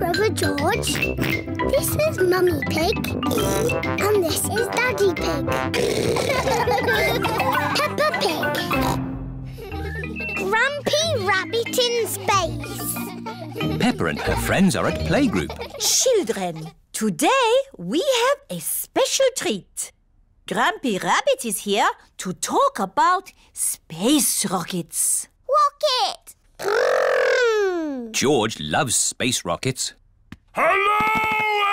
brother George. This is Mummy Pig. And this is Daddy Pig. Peppa Pig. Grampy Rabbit in Space. Peppa and her friends are at playgroup. Children, today we have a special treat. Grampy Rabbit is here to talk about space rockets. Rocket. George loves space rockets. Hello,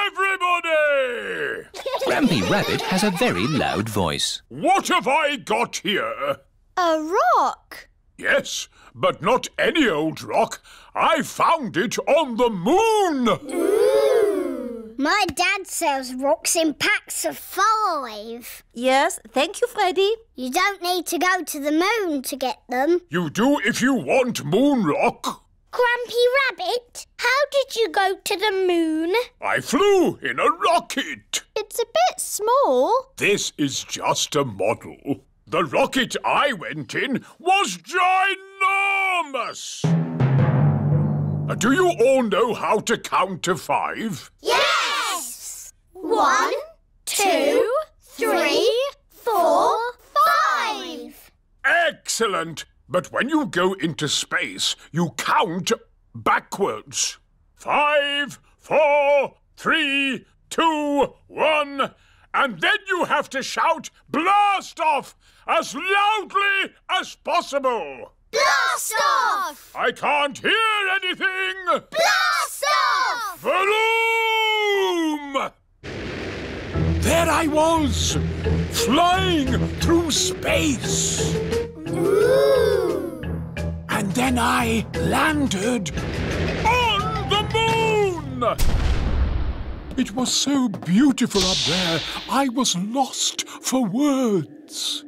everybody! Grampy Rabbit has a very loud voice. What have I got here? A rock. Yes, but not any old rock. I found it on the moon. Ooh. My dad sells rocks in packs of five. Yes, thank you, Freddy. You don't need to go to the moon to get them. You do if you want moon rock. Grampy Rabbit, how did you go to the moon? I flew in a rocket. It's a bit small. This is just a model. The rocket I went in was ginormous. Uh, Do you all know how to count to five? Yes! One, two, three, four, five. Excellent! But when you go into space, you count backwards. Five, four, three, two, one. And then you have to shout blast off as loudly as possible. Blast off! I can't hear anything. Blast off! Vroom! There I was, flying through space. And then I landed on the moon! It was so beautiful up there, I was lost for words.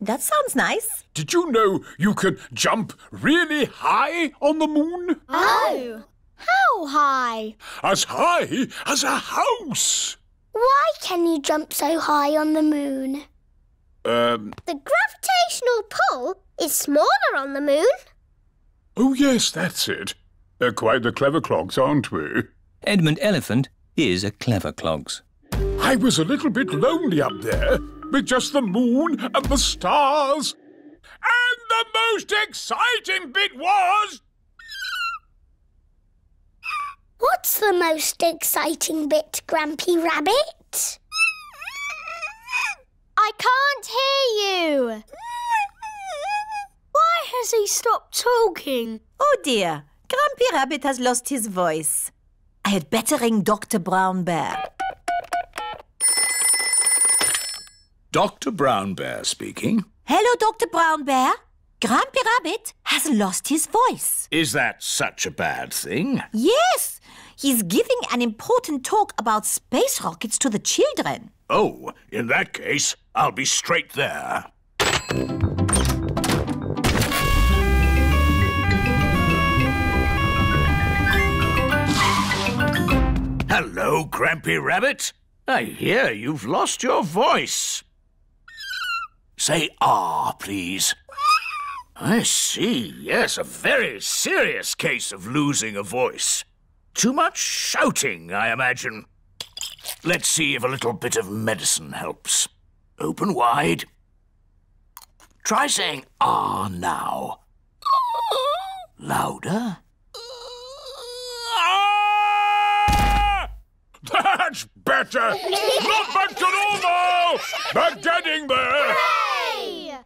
That sounds nice. Did you know you can jump really high on the moon? Oh! How high? As high as a house! Why can you jump so high on the moon? Um, The gravitational pull is smaller on the moon. oh yes, that's it. They're quite the clever clogs, aren't we? Edmund Elephant is a clever clogs. I was a little bit lonely up there with just the moon and the stars. And the most exciting bit was. What's the most exciting bit, Grampy Rabbit? I can't hear you. Why has he stopped talking? Oh dear, Grampy Rabbit has lost his voice. I had better ring Dr. Brown Bear. Dr. Brown Bear speaking. Hello, Dr. Brown Bear. Grampy Rabbit has lost his voice. Is that such a bad thing? Yes, he's giving an important talk about space rockets to the children. Oh, in that case, I'll be straight there. Hello, Grampy Rabbit. I hear you've lost your voice. Say ah, please. I see, yes, a very serious case of losing a voice. Too much shouting, I imagine. Let's see if a little bit of medicine helps. Open wide. Try saying ah now. Louder. Ah! That's better! Not back to normal! But getting there!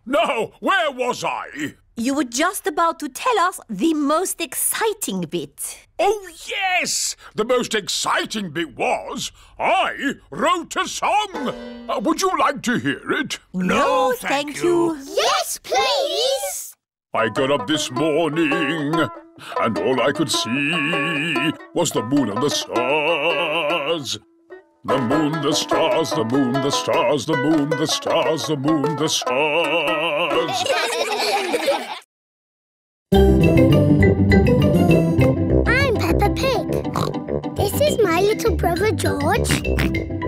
Now, where was I? You were just about to tell us the most exciting bit. Oh, yes! The most exciting bit was I wrote a song. Uh, would you like to hear it? No, thank you. Yes, please. I got up this morning and all I could see was the moon and the stars. The moon, the stars, the moon, the stars, the moon, the stars, the moon, the stars. I'm Peppa Pig. This is my little brother George.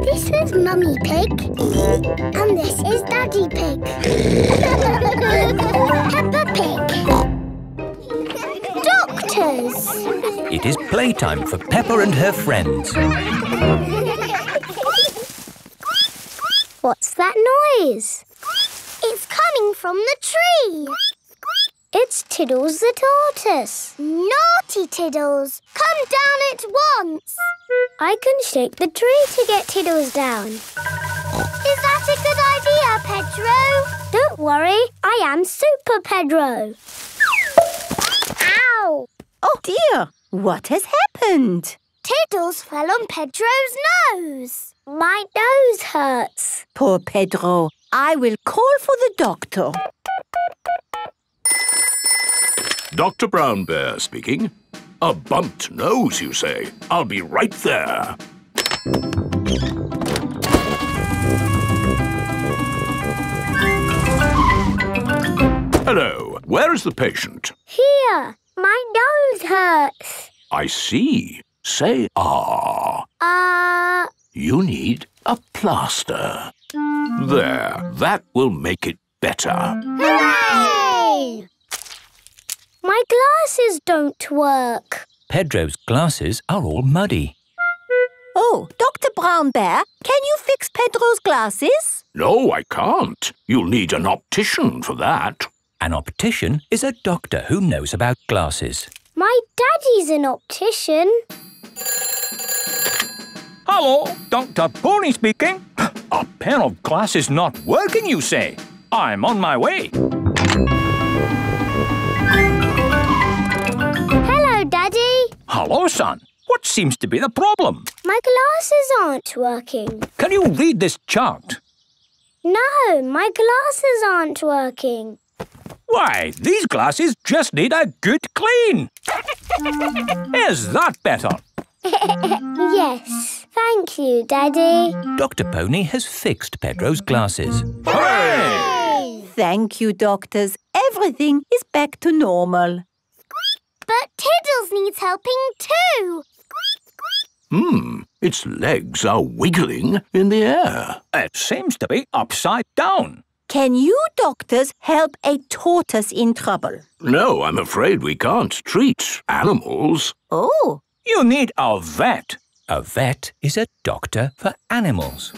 This is Mummy Pig. And this is Daddy Pig. Peppa Pig. Doctors. It is playtime for Peppa and her friends. What's that noise? It's coming from the tree. It's Tiddles the tortoise. Naughty Tiddles! Come down at once! I can shake the tree to get Tiddles down. Is that a good idea, Pedro? Don't worry, I am Super Pedro. Ow! Oh dear, what has happened? Tiddles fell on Pedro's nose. My nose hurts. Poor Pedro. I will call for the doctor. Dr. Brown Bear speaking. A bumped nose, you say? I'll be right there. Hello, where is the patient? Here, my nose hurts. I see. Say ah. Uh, You need a plaster. There, that will make it better. hooray! My glasses don't work. Pedro's glasses are all muddy. Oh, Dr. Brown Bear, can you fix Pedro's glasses? No, I can't. You'll need an optician for that. An optician is a doctor who knows about glasses. My daddy's an optician. Hello, Dr. Pony speaking. A pair of glasses not working, you say? I'm on my way. Hello, Daddy. Hello, son. What seems to be the problem? My glasses aren't working. Can you read this chart? No, my glasses aren't working. Why, these glasses just need a good clean. Is that better? Yes, thank you, Daddy. Dr. Pony has fixed Pedro's glasses. Thank you, doctors. Everything is back to normal. But Tiddles needs helping too. Hmm, its legs are wiggling in the air. It seems to be upside down. Can you doctors help a tortoise in trouble? No, I'm afraid we can't treat animals. Oh, You need a vet. A vet is a doctor for animals.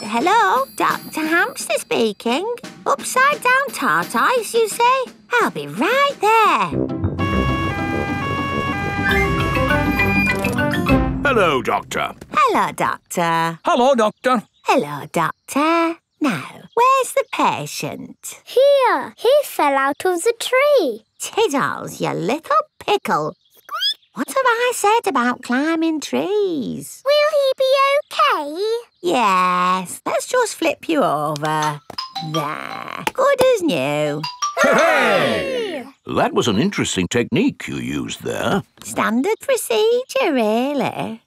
hello, Dr. Hamster speaking. Upside down tortoise, you say? I'll be right there. Hello, Doctor. Hello, Doctor. Hello, doctor. Hello, Doctor. Now, where's the patient? Here, he fell out of the tree. Tiddles, you little pickle. What have I said about climbing trees? Will he be okay? Yes, let's just flip you over. There. Good as new. That was an interesting technique you used there. Standard procedure, really.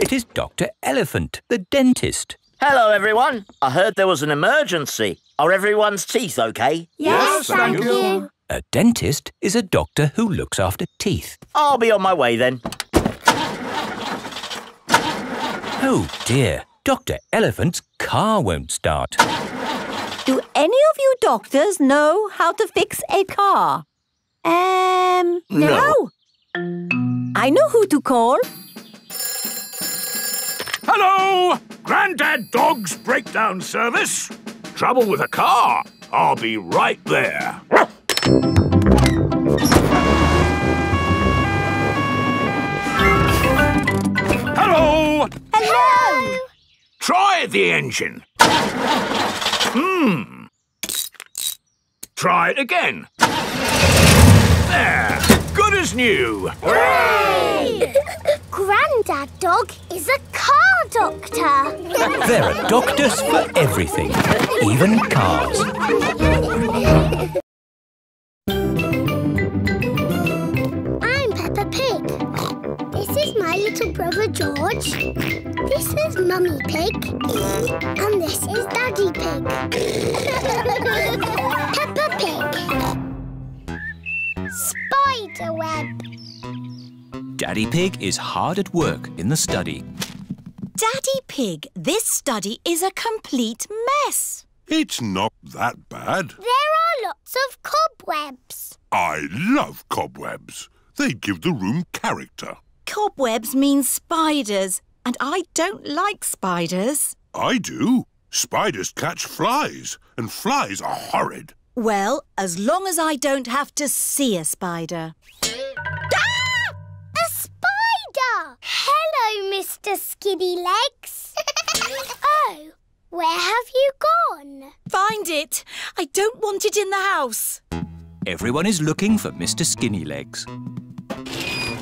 It is Dr. Elephant, the dentist. Hello, everyone. I heard there was an emergency. Are everyone's teeth okay? Yes, thank you. A dentist is a doctor who looks after teeth. I'll be on my way then. Oh dear, Dr. Elephant's car won't start. Do any of you doctors know how to fix a car? Um, No. I know who to call. Hello! Grandad Dog's Breakdown Service. Trouble with a car. I'll be right there. Hello! Hello! Try the engine. Hmm. Try it again. There. Good as new. Grandad Dog is a car doctor. There are doctors for everything, even cars. little brother George. This is Mummy Pig. And this is Daddy Pig. Peppa Pig. Spiderweb. Daddy Pig is hard at work in the study. Daddy Pig, this study is a complete mess. It's not that bad. There are lots of cobwebs. I love cobwebs. They give the room character. Cobwebs mean spiders, and I don't like spiders. I do. Spiders catch flies, and flies are horrid. Well, as long as I don't have to see a spider. Ah! A spider! Hello, Mr. Skinny Legs. oh, where have you gone? Find it! I don't want it in the house. Everyone is looking for Mr. Skinnylegs.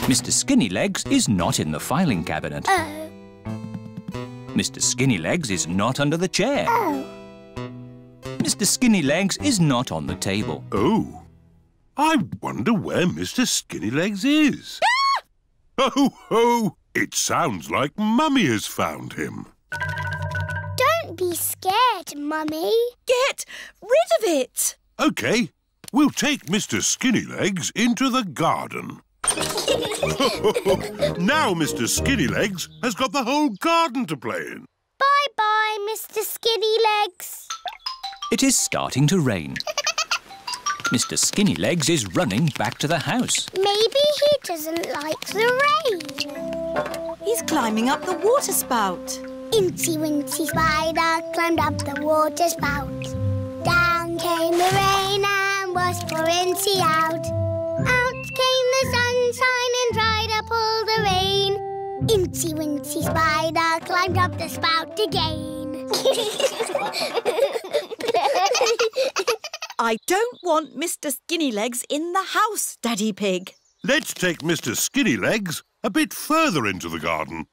Mr. Skinnylegs is not in the filing cabinet. Oh, Mr. Skinnylegs is not under the chair. oh. Mr. Skinnylegs is not on the table. Oh, I wonder where Mr. Skinnylegs is. Ah! Oh, ho! It sounds like Mummy has found him. Don't be scared, Mummy. Get rid of it! OK, we'll take Mr. Skinnylegs into the garden. now Mr. Skinnylegs has got the whole garden to play in. Bye-bye, Mr. Skinny Legs. It is starting to rain. Mr. Skinnylegs is running back to the house. Maybe he doesn't like the rain. He's climbing up the water spout. Incy Wincy Spider climbed up the water spout. Down came the rain and was for Incy out. Out came the sunshine and dried up all the rain. Incy Wincy Spider climbed up the spout again. I don't want Mr. Skinnylegs in the house, Daddy Pig. Let's take Mr. Skinnylegs a bit further into the garden.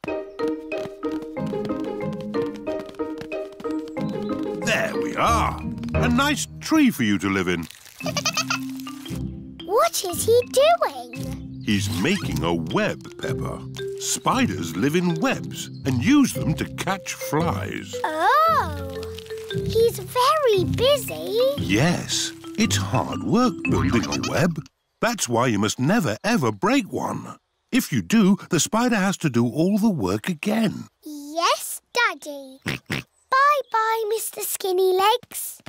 There we are. A nice tree for you to live in. what is he doing? He's making a web, Peppa. Spiders live in webs and use them to catch flies. Oh, he's very busy. Yes, it's hard work building a web. That's why you must never, ever break one. If you do, the spider has to do all the work again. Yes, Daddy. Bye-bye, Mr. Skinny Legs.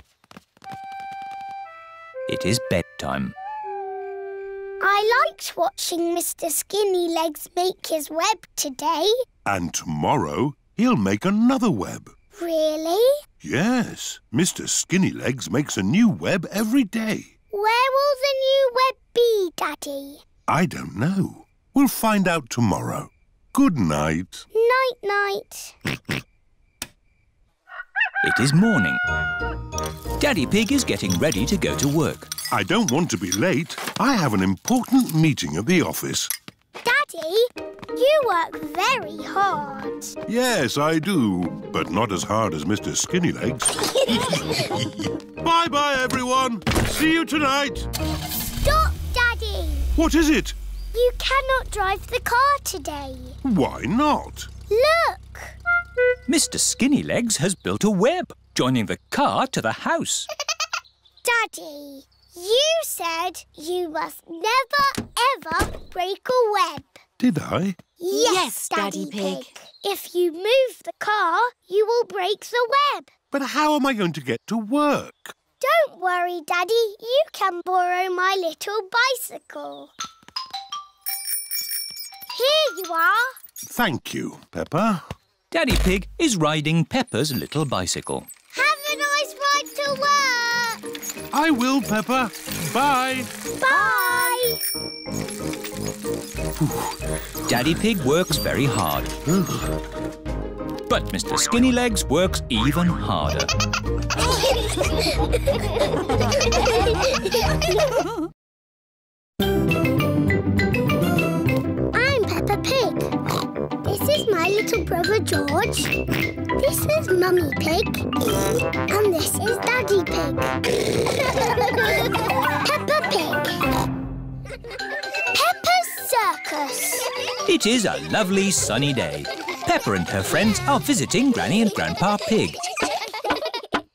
It is bedtime. I liked watching Mr. Skinny Legs make his web today. And tomorrow, he'll make another web. Really? Yes, Mr. Skinnylegs makes a new web every day. Where will the new web be, Daddy? I don't know. We'll find out tomorrow. Good night. Night-night. It is morning. Daddy Pig is getting ready to go to work. I don't want to be late. I have an important meeting at the office. Daddy, you work very hard. Yes, I do, but not as hard as Mr. Skinnylegs. Bye-bye, everyone. See you tonight. Stop, Daddy. What is it? You cannot drive the car today. Why not? Look. Mr. Skinnylegs has built a web, joining the car to the house. Daddy, you said you must never, ever break a web. Did I? Yes, Daddy Pig. If you move the car, you will break the web. But how am I going to get to work? Don't worry, Daddy. You can borrow my little bicycle. Here you are. Thank you, Peppa. Daddy Pig is riding Peppa's little bicycle. Have a nice ride to work. I will, Peppa. Bye. Bye. Daddy Pig works very hard. But Mr. Skinnylegs works even harder. little brother George. This is Mummy Pig. And this is Daddy Pig. Peppa Pig. Peppa's Circus. It is a lovely sunny day. Peppa and her friends are visiting Granny and Grandpa Pig.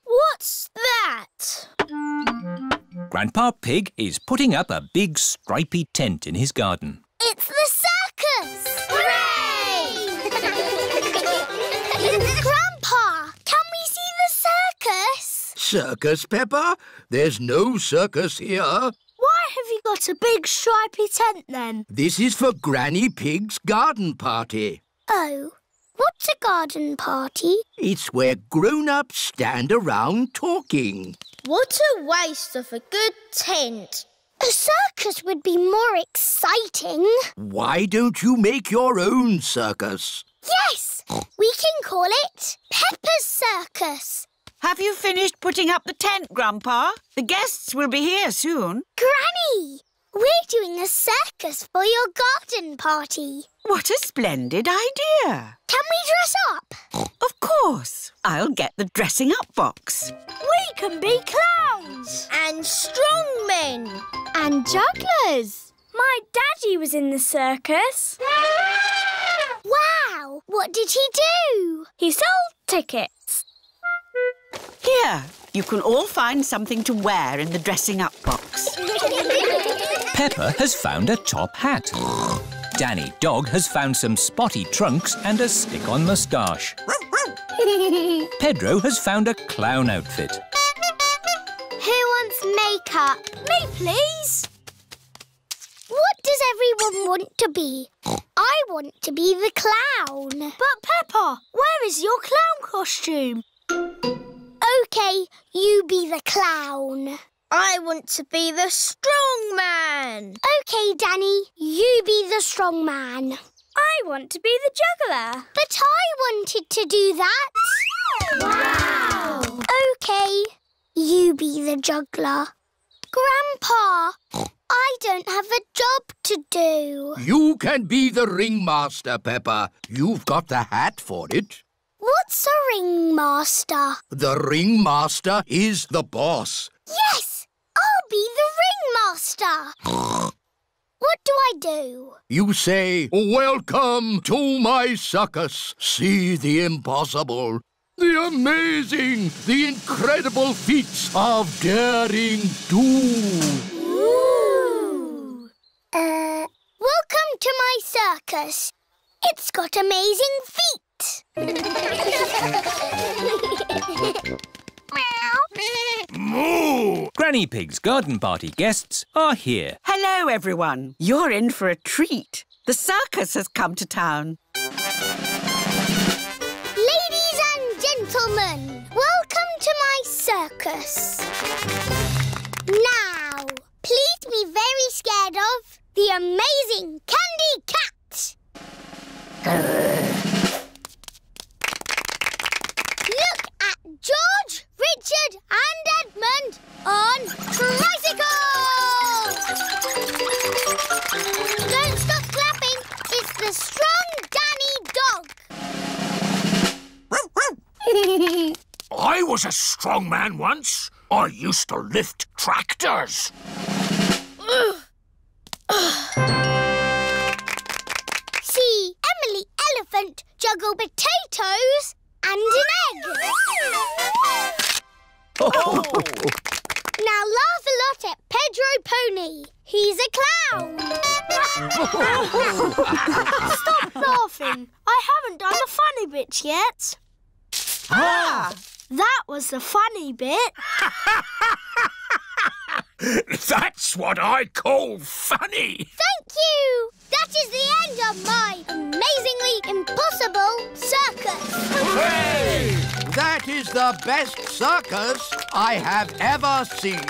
What's that? Grandpa Pig is putting up a big stripy tent in his garden. It's the circus! Circus? Peppa? There's no circus here. Why have you got a big stripy tent then? This is for Granny Pig's garden party. Oh, what's a garden party? It's where grown-ups stand around talking. What a waste of a good tent. A circus would be more exciting. Why don't you make your own circus? Yes! We can call it Peppa's Circus. Have you finished putting up the tent, Grandpa? The guests will be here soon. Granny, we're doing a circus for your garden party. What a splendid idea. Can we dress up? Of course. I'll get the dressing up box. We can be clowns. And strongmen. And jugglers. My daddy was in the circus. Wow! What did he do? He sold tickets. Here, you can all find something to wear in the dressing up box. Peppa has found a top hat. Danny Dog has found some spotty trunks and a stick-on moustache. Pedro has found a clown outfit. Who wants makeup? Me, please. What does everyone want to be? I want to be the clown. But Peppa, where is your clown costume? OK, you be the clown. I want to be the strong man. OK, Danny, you be the strong man. I want to be the juggler. But I wanted to do that. Wow! OK, you be the juggler. Grandpa, I don't have a job to do. You can be the ringmaster, Peppa. You've got the hat for it. What's a ringmaster? The ringmaster is the boss. Yes! I'll be the ringmaster. what do I do? You say, Welcome to my circus. See the impossible, the amazing, the incredible feats of daring do. Ooh. Uh, welcome to my circus. It's got amazing feet. Moo! Granny Pig's garden party guests are here. Hello, everyone. You're in for a treat. The circus has come to town. Ladies and gentlemen, welcome to my circus. Now, please be very scared of the amazing Candy Cat. Strong man once. I used to lift tractors. Best circus I have ever seen.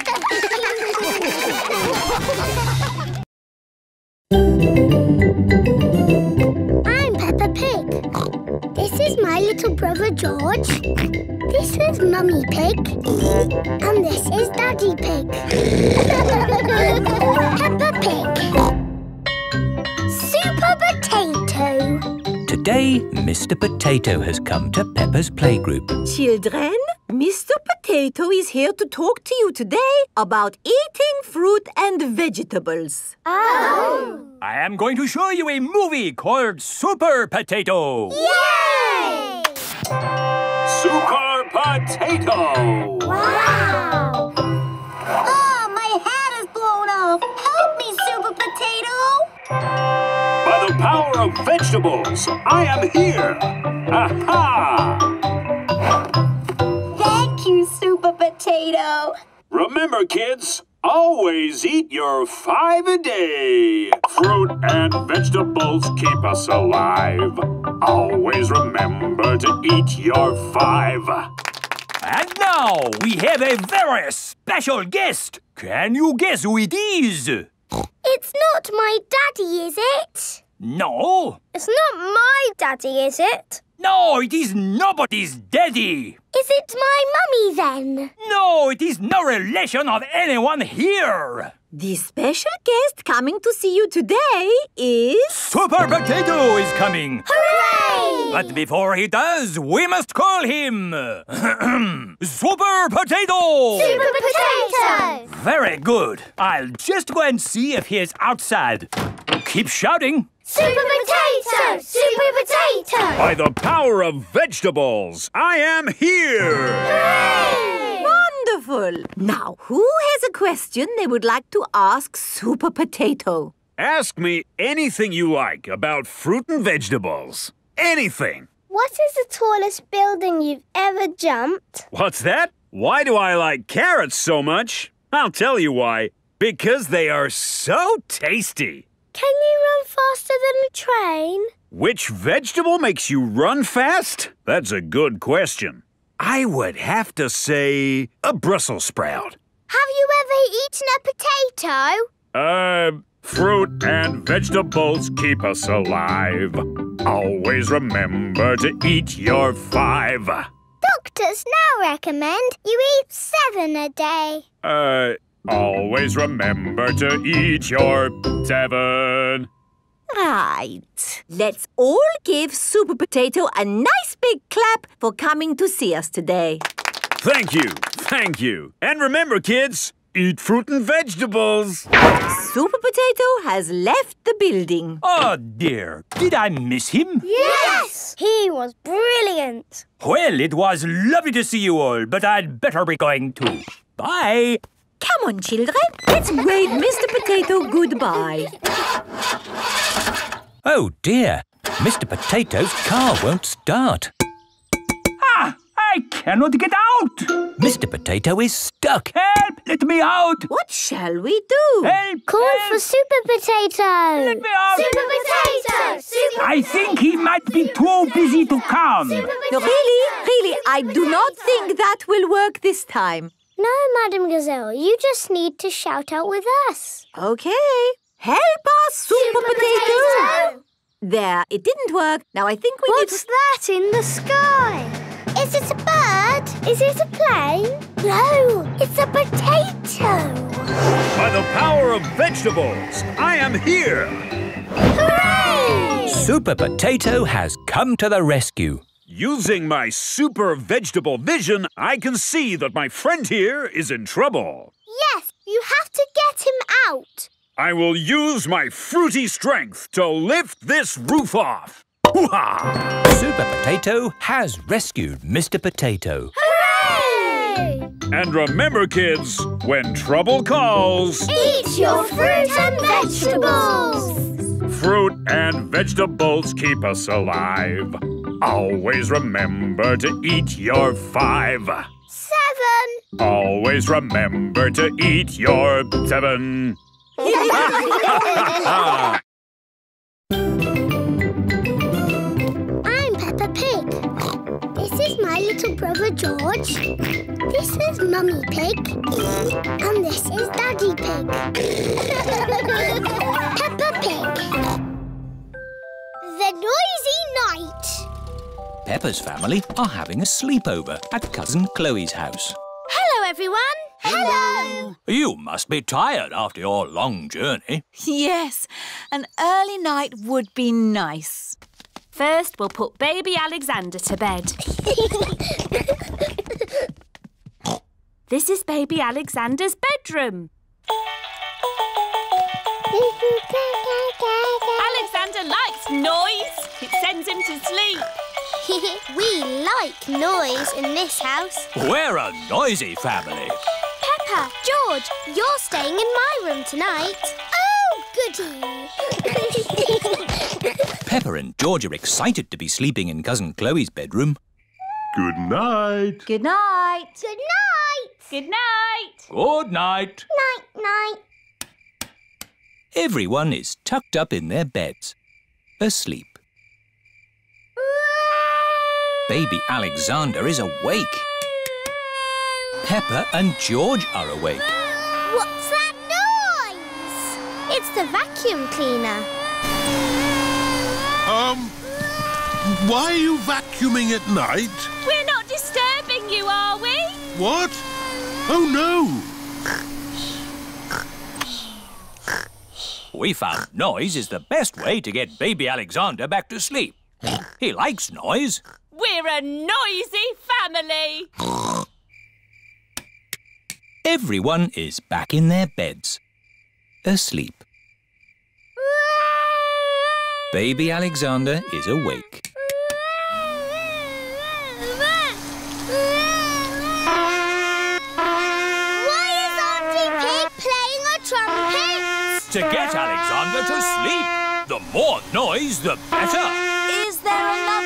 I'm Peppa Pig. This is my little brother George. This is Mummy Pig. And this is Daddy Pig. Peppa Pig. Super Potato. Today, Mr. Potato has come to Peppa's playgroup. Children, Mr. Potato is here to talk to you today about eating fruit and vegetables. Oh! I am going to show you a movie called Super Potato. Yay! Super Potato! Wow! Oh, my hat is blown off. Help me, Super Potato. By the power of vegetables, I am here. Aha! Potato. Remember, kids, Always eat your five a day. Fruit and vegetables keep us alive. Always remember to eat your five. And now we have a very special guest. Can you guess who it is? It's not my daddy, is it? No. It's not my daddy, is it? No, it is nobody's daddy. Is it my mummy then? No, it is no relation of anyone here. The special guest coming to see you today is... Super Potato is coming. Hooray! But before he does, we must call him Super Potato. Super Potato! Very good. I'll just go and see if he is outside. Keep shouting. Super Potato! Super Potato! By the power of vegetables, I am here. Hooray! Wonderful! Now, who has a question they would like to ask Super Potato? Ask me anything you like about fruit and vegetables. Anything. What is the tallest building you've ever jumped? What's that? Why do I like carrots so much? I'll tell you why. Because they are so tasty. Can you run faster than a train? Which vegetable makes you run fast? That's a good question. I would have to say a Brussels sprout. Have you ever eaten a potato? Uh, fruit and vegetables keep us alive. Always remember to eat your five. Doctors now recommend you eat seven a day. Uh, always remember to eat your seven. Right. Let's all give Super Potato a nice big clap for coming to see us today. Thank you, thank you. And remember, kids, eat fruit and vegetables. Super Potato has left the building. Oh dear, did I miss him? Yes! He was brilliant. Well, it was lovely to see you all, but I'd better be going too. Bye. Come on, children. Let's wave Mr. Potato goodbye. Oh dear, Mr. Potato's car won't start. Ah, I cannot get out. Mr. Potato is stuck. Help! Let me out! What shall we do? Help! Call help. for Super Potato. Let me out! Super Potato! Super I think he might be too busy to come. No, really, really, I do not think that will work this time. No, Madam Gazelle, you just need to shout out with us. Okay. Help us, Super, Potato. There, it didn't work. Now I think we What's that in the sky? Is it a bird? Is it a plane? No, it's a potato. By the power of vegetables, I am here. Hooray! Super Potato has come to the rescue. Using my super vegetable vision, I can see that my friend here is in trouble. Yes, you have to get him out. I will use my fruity strength to lift this roof off. Hoo-ha! Super Potato has rescued Mr. Potato. Hooray! And remember, kids, when trouble calls, Eat your fruit and vegetables. fruit and vegetables keep us alive. Always remember to eat your five. Seven. Always remember to eat your seven. I'm Peppa Pig. This is my little brother George. This is Mummy Pig. And this is Daddy Pig. Peppa Pig. The Noisy Night. Peppa's family are having a sleepover at Cousin Chloe's house. Hello, everyone. Hello. You must be tired after your long journey. Yes, an early night would be nice. First, we'll put baby Alexander to bed. This is baby Alexander's bedroom. Alexander likes noise. It sends him to sleep. we like noise in this house. We're a noisy family. Peppa, George, you're staying in my room tonight. Oh, goody. Peppa and George are excited to be sleeping in Cousin Chloe's bedroom. Good night. Good night. Good night. Good night. Good night. Night, Night. Everyone is tucked up in their beds, asleep. Baby Alexander is awake. Peppa and George are awake. What's that noise? It's the vacuum cleaner. Um, why are you vacuuming at night? We're not disturbing you, are we? What? Oh no! We found noise is the best way to get baby Alexander back to sleep. He likes noise. We're a noisy family. Everyone is back in their beds, asleep. Baby Alexander is awake. Why is Auntie Pig playing a trumpet? To get Alexander to sleep. The more noise, the better. Is there another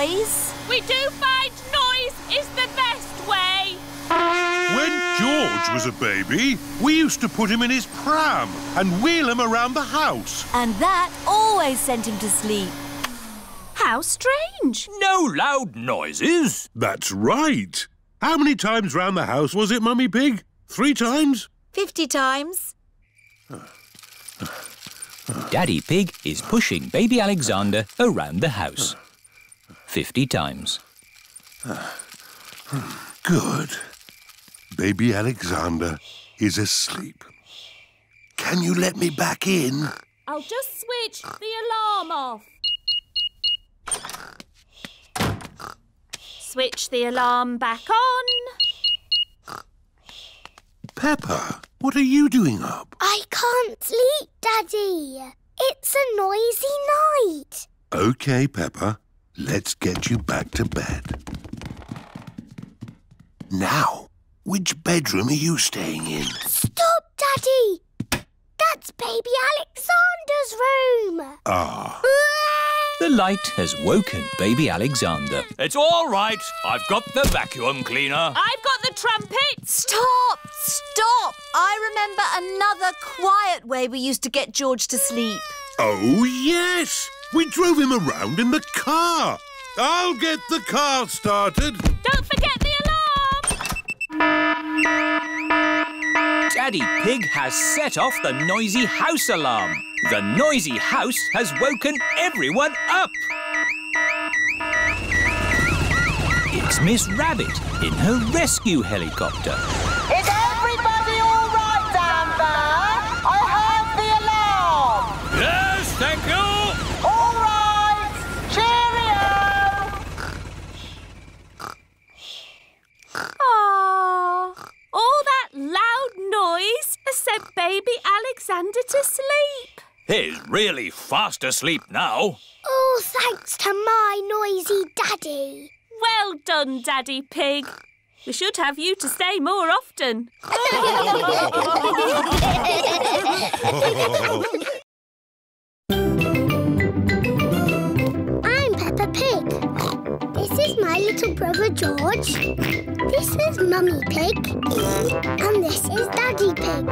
noise? We do find noise is the best way. When George was a baby, we used to put him in his pram and wheel him around the house. And that always sent him to sleep. How strange. No loud noises. That's right. How many times round the house was it, Mummy Pig? Three times? Fifty times. Daddy Pig is pushing baby Alexander around the house. Fifty times. Good. Baby Alexander is asleep. Can you let me back in? I'll just switch the alarm off. Switch the alarm back on. Peppa, what are you doing up? I can't sleep, Daddy. It's a noisy night. OK, Peppa. Let's get you back to bed. Now, which bedroom are you staying in? Stop, Daddy. That's baby Alexander's room. Ah, The light has woken baby Alexander. It's all right. I've got the vacuum cleaner. I've got the trumpet. Stop! Stop! I remember another quiet way we used to get George to sleep. oh yes! We drove him around in the car. I'll get the car started. Don't forget the alarm. Daddy Pig has set off the noisy house alarm. The noisy house has woken everyone up. It's Miss Rabbit in her rescue helicopter. Loud noise sent baby Alexander to sleep. He's really fast asleep now. Oh, thanks to my noisy daddy. Well done, Daddy Pig. We should have you to stay more often. little brother George. This is Mummy Pig. And this is Daddy Pig.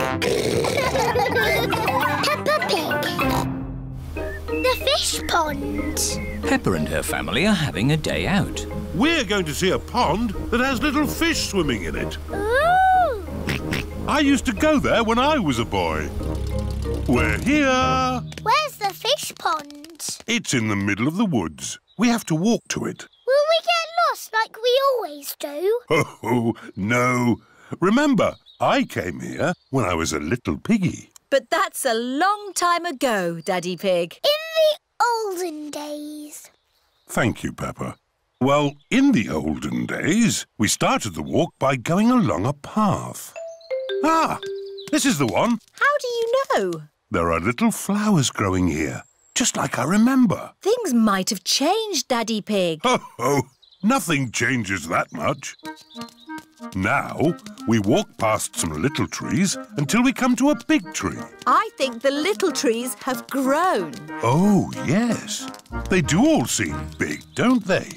Peppa Pig. The fish pond. Peppa and her family are having a day out. We're going to see a pond that has little fish swimming in it. Ooh! I used to go there when I was a boy. We're here. Where's the fish pond? It's in the middle of the woods. We have to walk to it. Will we get lost like we always do? Oh, no. Remember, I came here when I was a little piggy. But that's a long time ago, Daddy Pig. In the olden days. Thank you, Peppa. Well, in the olden days, we started the walk by going along a path. Ah, this is the one. How do you know? There are little flowers growing here, just like I remember. Things might have changed, Daddy Pig. Oh, oh, nothing changes that much. Now, we walk past some little trees until we come to a big tree. I think the little trees have grown. Oh, yes. They do all seem big, don't they?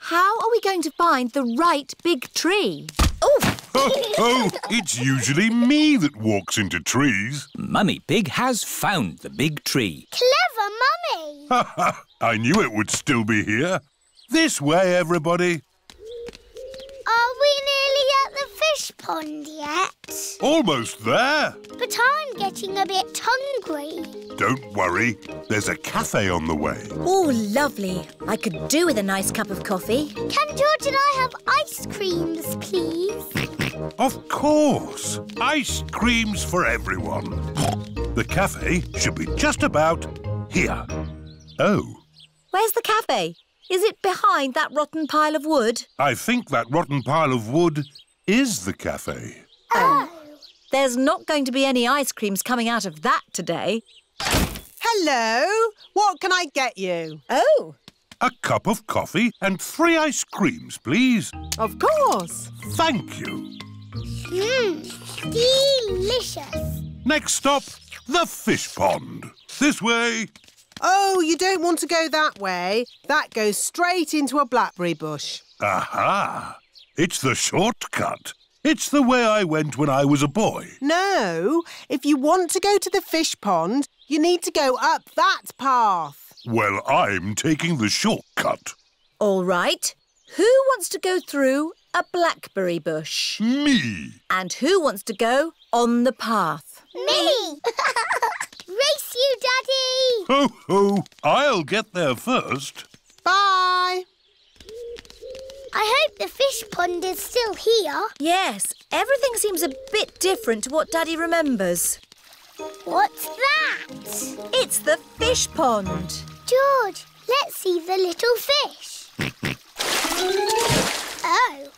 How are we going to find the right big tree? Oh, oh, it's usually me that walks into trees. Mummy Pig has found the big tree. Clever Mummy! Ha ha! I knew it would still be here. This way, everybody. Are we nearly at the fish pond yet? Almost there. But I'm getting a bit hungry. Don't worry. There's a cafe on the way. Oh, lovely. I could do with a nice cup of coffee. Can George and I have ice creams, please? Of course. Ice creams for everyone. The cafe should be just about here. Oh, Where's the cafe? Is it behind that rotten pile of wood? I think that rotten pile of wood is the cafe. Oh. There's not going to be any ice creams coming out of that today. Hello. What can I get you? Oh. A cup of coffee and three ice creams, please. Of course. Thank you. Mmm, delicious. Next stop, the fish pond. This way. Oh, you don't want to go that way. That goes straight into a blackberry bush. Aha! It's the shortcut. It's the way I went when I was a boy. No, if you want to go to the fish pond, you need to go up that path. Well, I'm taking the shortcut. All right. Who wants to go through a blackberry bush? Me. And who wants to go on the path? Me! Race you, Daddy! Ho, ho! I'll get there first. Bye! I hope the fish pond is still here. Yes, everything seems a bit different to what Daddy remembers. What's that? It's the fish pond. George, let's see the little fish. oh,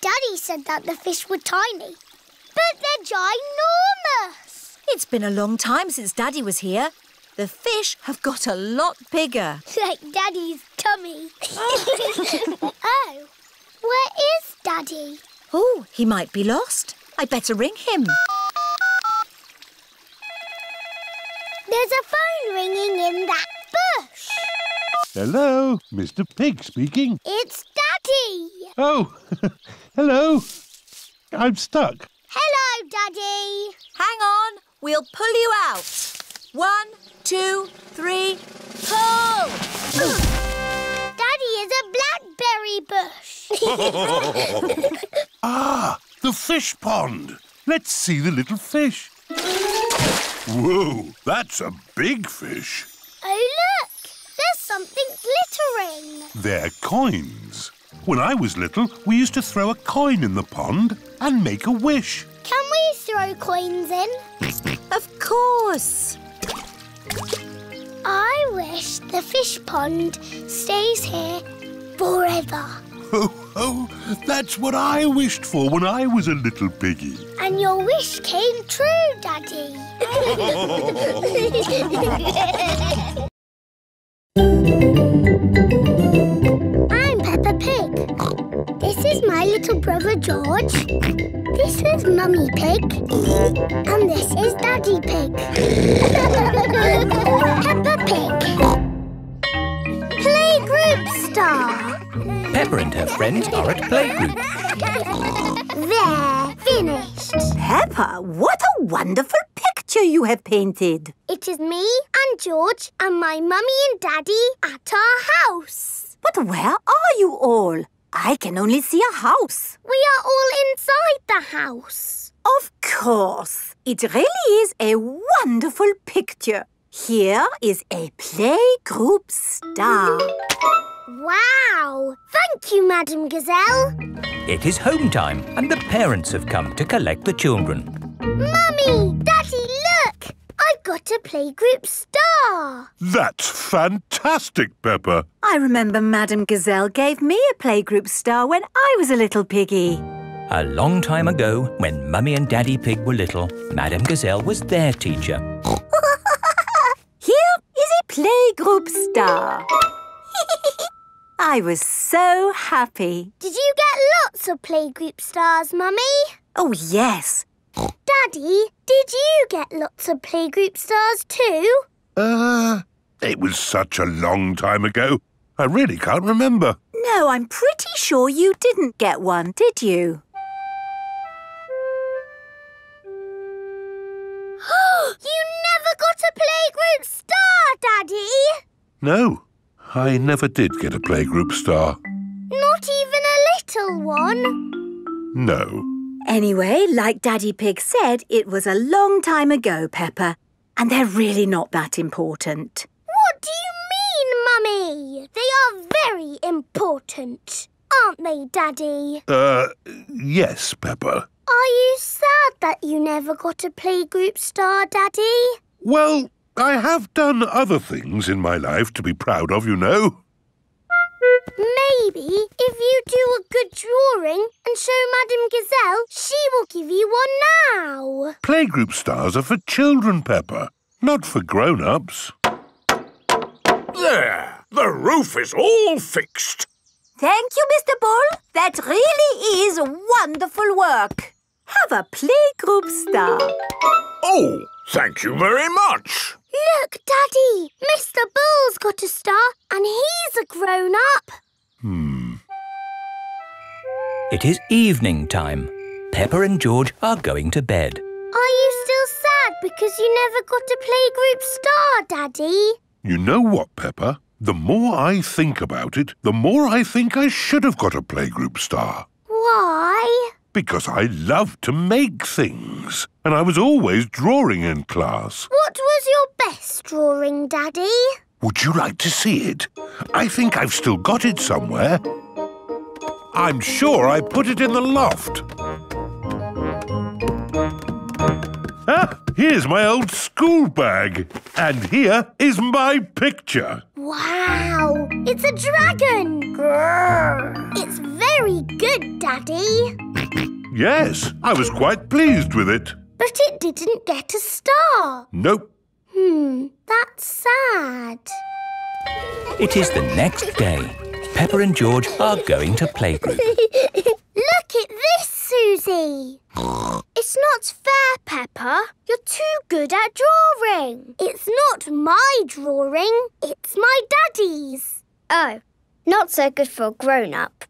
Daddy said that the fish were tiny, but they're ginormous. It's been a long time since Daddy was here. The fish have got a lot bigger. Like Daddy's tummy. oh, where is Daddy? Oh, he might be lost. I'd better ring him. There's a phone ringing in that bush. Hello, Mr. Pig speaking. It's Daddy. Oh, hello. I'm stuck. Hello, Daddy. Hang on, we'll pull you out. One, two, three, pull! Daddy is a blackberry bush. ah, the fish pond. Let's see the little fish. Whoa, that's a big fish. Oh, look! There's something glittering. They're coins. When I was little, we used to throw a coin in the pond and make a wish. Can we throw coins in? Of course. I wish the fish pond stays here forever. Oh, oh, that's what I wished for when I was a little piggy. And your wish came true, Daddy. I'm little brother George. This is Mummy Pig. And this is Daddy Pig. Peppa Pig. Playgroup star. Peppa and her friends are at playgroup. There, finished. Peppa, what a wonderful picture you have painted. It is me and George and my mummy and daddy at our house. But where are you all? I can only see a house. We are all inside the house. Of course. It really is a wonderful picture. Here is a playgroup star. Wow! Thank you, Madame Gazelle. It is home time and the parents have come to collect the children. Mummy! Daddy, look! A playgroup star. That's fantastic, Peppa. I remember Madame Gazelle gave me a playgroup star when I was a little piggy. A long time ago, when Mummy and Daddy Pig were little, Madame Gazelle was their teacher. Here is a playgroup star. I was so happy. Did you get lots of playgroup stars, Mummy? Oh, yes. Daddy, did you get lots of playgroup stars too? Uh, it was such a long time ago. I really can't remember. No, I'm pretty sure you didn't get one, did you? you never got a playgroup star, Daddy! No, I never did get a playgroup star. Not even a little one? No. Anyway, like Daddy Pig said, it was a long time ago, Peppa. And they're really not that important. What do you mean, Mummy? They are very important, aren't they, Daddy? Uh, yes, Peppa. Are you sad that you never got a playgroup star, Daddy? Well, I have done other things in my life to be proud of, you know. Maybe if you do a good drawing and show Madame Gazelle, she will give you one now. Playgroup stars are for children, Peppa, not for grown-ups. There! The roof is all fixed. Thank you, Mr. Bull. That really is wonderful work. Have a playgroup star. Oh, thank you very much. Look, Daddy! Mr. Bull's got a star and he's a grown-up. Hmm. It is evening time. Peppa and George are going to bed. Are you still sad because you never got a playgroup star, Daddy? You know what, Peppa? The more I think about it, the more I think I should have got a playgroup star. Why? Because I love to make things. And I was always drawing in class. What was your best drawing, Daddy? Would you like to see it? I think I've still got it somewhere. I'm sure I put it in the loft. Ah, here's my old school bag. And here is my picture. Wow! It's a dragon! Grrr. It's very good, Daddy. Yes, I was quite pleased with it. But it didn't get a star. Nope. Hmm, that's sad. It is the next day. Peppa and George are going to playgroup. Look at this, Susie. It's not fair, Peppa. You're too good at drawing. It's not my drawing. It's my daddy's. Oh, not so good for a grown-up.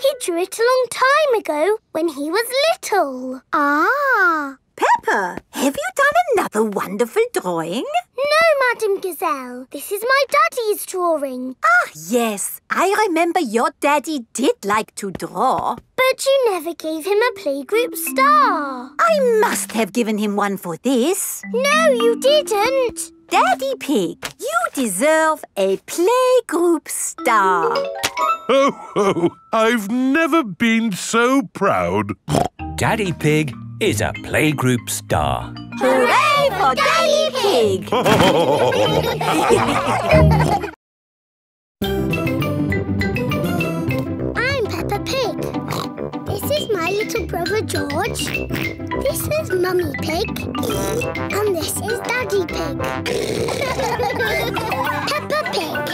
He drew it a long time ago when he was little. Ah. Peppa, have you done another wonderful drawing? No, Madame Gazelle. This is my daddy's drawing. Ah, yes. I remember your daddy did like to draw. But you never gave him a playgroup star. I must have given him one for this. No, you didn't. Daddy Pig, you deserve a playgroup star. Ho, ho! I've never been so proud. Daddy Pig is a playgroup star. Hooray for Daddy Pig! I'm Peppa Pig. This is my little brother George. This is Mummy Pig. And this is Daddy Pig. Peppa Pig.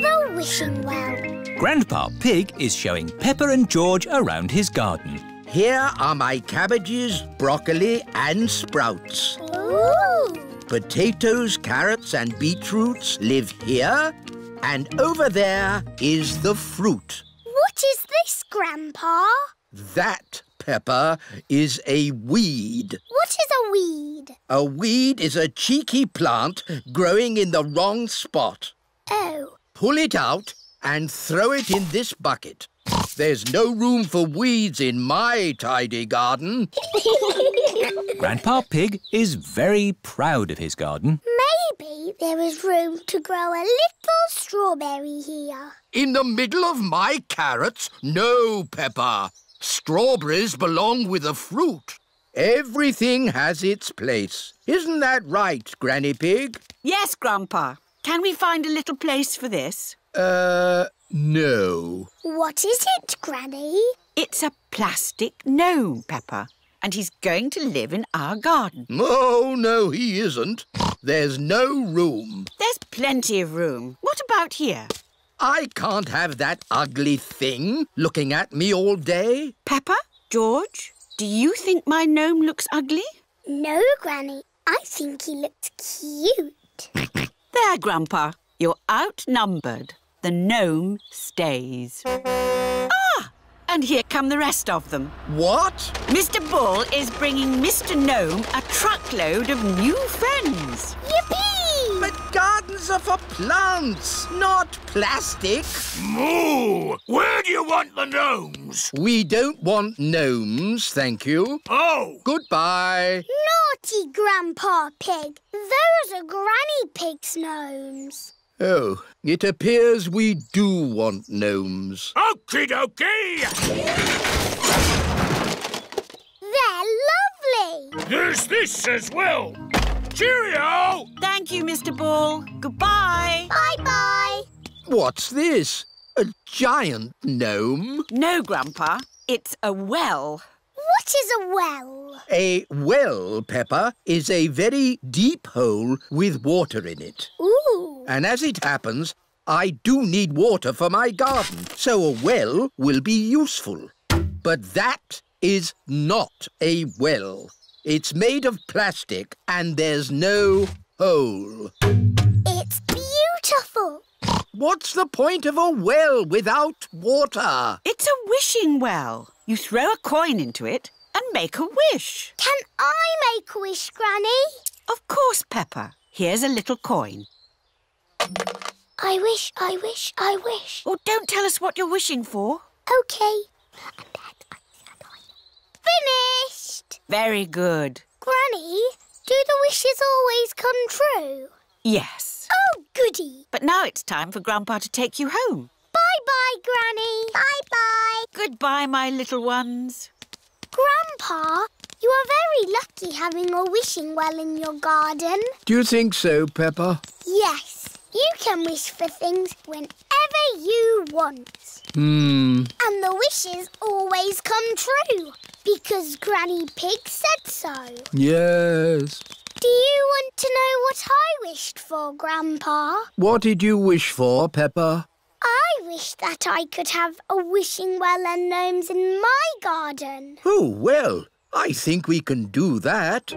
The Wishing Well. Grandpa Pig is showing Peppa and George around his garden. Here are my cabbages, broccoli and sprouts. Ooh. Potatoes, carrots and beetroots live here. And over there is the fruit. What is this, Grandpa? That, Peppa, is a weed. What is a weed? A weed is a cheeky plant growing in the wrong spot. Oh. Pull it out and throw it in this bucket. There's no room for weeds in my tidy garden. Grandpa Pig is very proud of his garden. Maybe there is room to grow a little strawberry here. In the middle of my carrots? No, Peppa. Strawberries belong with the fruit. Everything has its place. Isn't that right, Granny Pig? Yes, Grandpa. Can we find a little place for this? Uh, no. What is it, Granny? It's a plastic gnome, Peppa. And he's going to live in our garden. Oh, no, he isn't. There's no room. There's plenty of room. What about here? I can't have that ugly thing looking at me all day. Peppa? George? Do you think my gnome looks ugly? No, Granny. I think he looks cute. There, Grandpa. You're outnumbered. The gnome stays. Ah! And here come the rest of them. What? Mr. Bull is bringing Mr. Gnome a truckload of new friends. Yippee! But gardens are for plants, not plastic. Moo! Where do you want the gnomes? We don't want gnomes, thank you. Oh! Goodbye. Naughty Grandpa Pig. Those are Granny Pig's gnomes. Oh, it appears we do want gnomes. Okie dokie! They're lovely. There's this as well. Cheerio! Thank you, Mr. Ball. Goodbye. Bye-bye. What's this? A giant gnome? No, Grandpa. It's a well. What is a well? A well, Peppa, is a very deep hole with water in it. Ooh. And as it happens, I do need water for my garden, so a well will be useful. But that is not a well. It's made of plastic and there's no hole. It's beautiful. What's the point of a well without water? It's a wishing well. You throw a coin into it and make a wish. Can I make a wish, Granny? Of course, Peppa. Here's a little coin. I wish, I wish, I wish. Oh, don't tell us what you're wishing for. Okay. Finished! Very good. Granny, do the wishes always come true? Yes. Oh, goody. But now it's time for Grandpa to take you home. Bye-bye, Granny. Bye-bye. Goodbye, my little ones. Grandpa, you are very lucky having a wishing well in your garden. Do you think so, Peppa? Yes, you can wish for things whenever you want. Hmm. And the wishes always come true because Granny Pig said so. Yes. Do you want to know what I wished for, Grandpa? What did you wish for, Peppa? I wish that I could have a wishing well and gnomes in my garden. Oh, well, I think we can do that.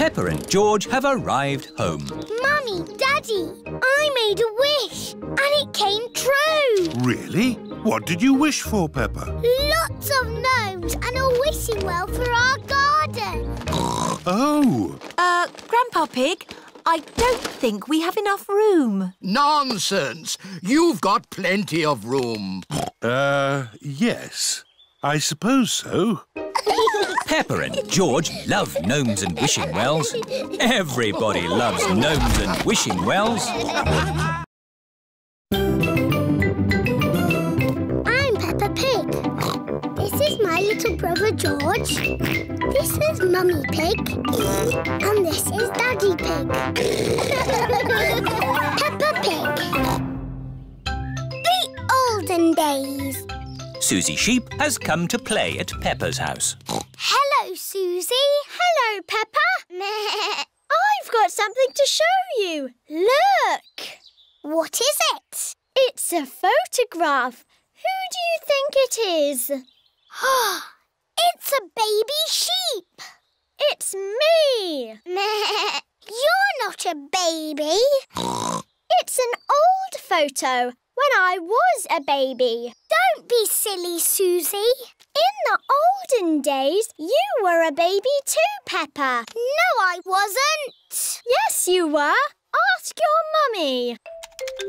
Peppa and George have arrived home. Mummy, Daddy, I made a wish and it came true. Really? What did you wish for, Peppa? Lots of gnomes and a wishing well for our garden. Oh, Uh, Grandpa Pig, I don't think we have enough room. Nonsense! You've got plenty of room. uh, yes. I suppose so. Peppa and George love gnomes and wishing wells. Everybody loves gnomes and wishing wells. I'm Peppa Pig. This is my little brother George. This is Mummy Pig. And this is Daddy Pig. Peppa Pig. The olden days. Susie Sheep has come to play at Peppa's house. Hello, Susie. Hello, Peppa. I've got something to show you. Look. What is it? It's a photograph. Who do you think it is? it's a baby sheep. It's me. You're not a baby. it's an old photo when I was a baby. Don't be silly, Susie. In the olden days, you were a baby too, Peppa. No, I wasn't. Yes, you were. Ask your mummy.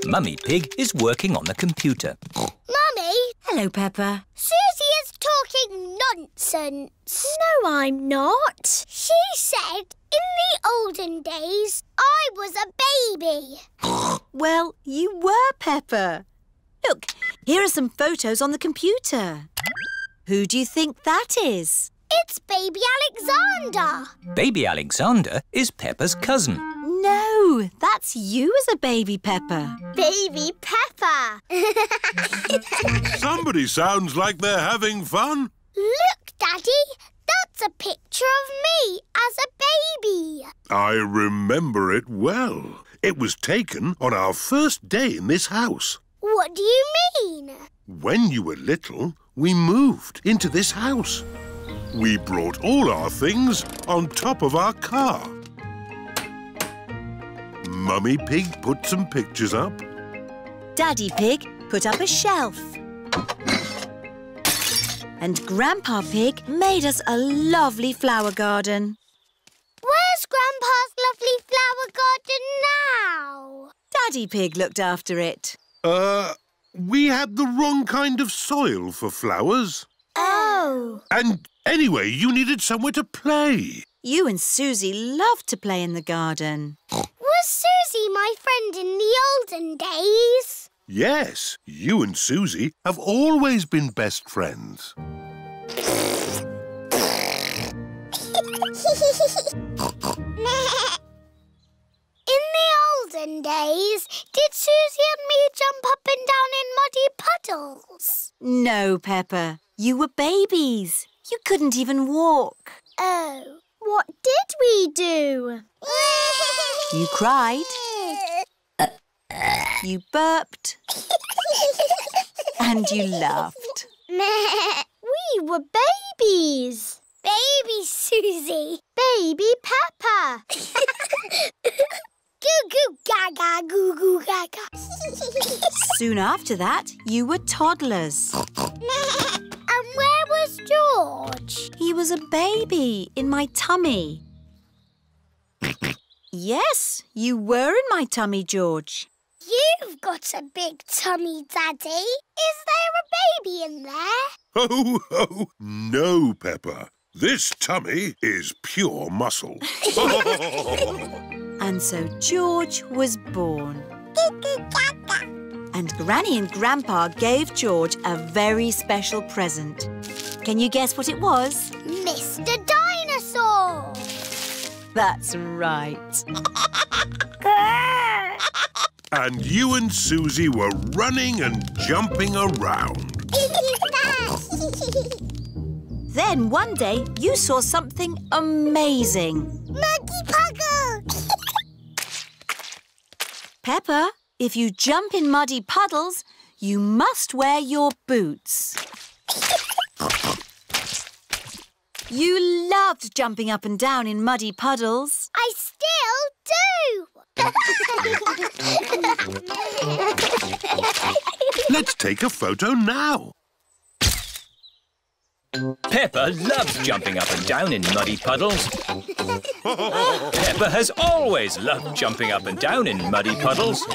Mummy Pig is working on the computer. Mummy, Hello, Peppa. Susie is talking nonsense. No, I'm not. She said in the olden days I was a baby. Well, you were Peppa. Look, here are some photos on the computer. Who do you think that is? It's baby Alexander. Baby Alexander is Peppa's cousin. No, that's you as a baby Peppa. Baby Peppa. Somebody sounds like they're having fun. Look, Daddy. That's a picture of me as a baby. I remember it well. It was taken on our first day in this house. What do you mean? When you were little, we moved into this house. We brought all our things on top of our car. Mummy Pig put some pictures up. Daddy Pig put up a shelf. And Grandpa Pig made us a lovely flower garden. Where's Grandpa's lovely flower garden now? Daddy Pig looked after it. Uh, we had the wrong kind of soil for flowers. Oh. And anyway, you needed somewhere to play. You and Susie loved to play in the garden. Was Susie my friend in the olden days? Yes, you and Susie have always been best friends. In the olden days, did Susie and me jump up and down in muddy puddles? No, Peppa. You were babies. You couldn't even walk. Oh, what did we do? You cried. You burped. and you laughed. we were babies. Baby Susie. Baby Peppa. goo goo gaga goo goo gaga. Soon after that, you were toddlers. and where was George? He was a baby in my tummy. yes, you were in my tummy, George. You've got a big tummy, Daddy. Is there a baby in there? Ho, ho, no, Peppa. This tummy is pure muscle. And so George was born. And Granny and Grandpa gave George a very special present. Can you guess what it was? Mr. Dinosaur. That's right. and you and Susie were running and jumping around. then one day you saw something amazing. Muddy puddle. Peppa, if you jump in muddy puddles, you must wear your boots. You loved jumping up and down in muddy puddles. I still do. Let's take a photo now. Peppa loves jumping up and down in muddy puddles. Peppa has always loved jumping up and down in muddy puddles.